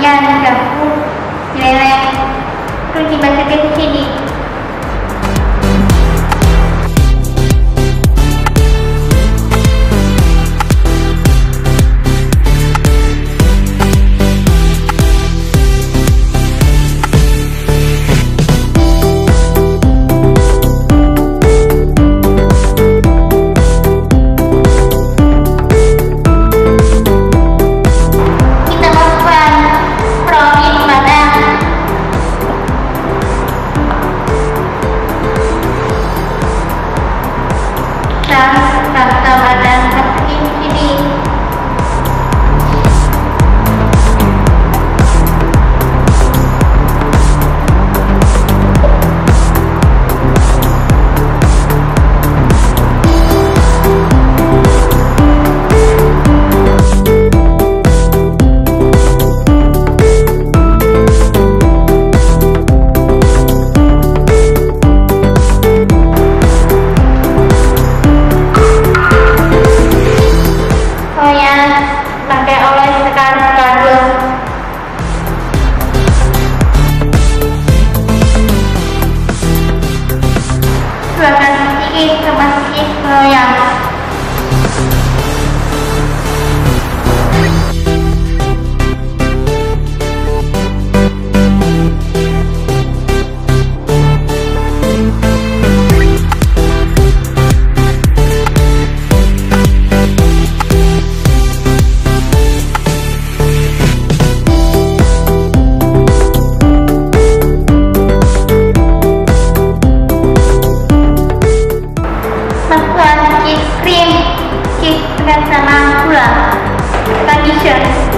Nhà. startup Oh. Yes.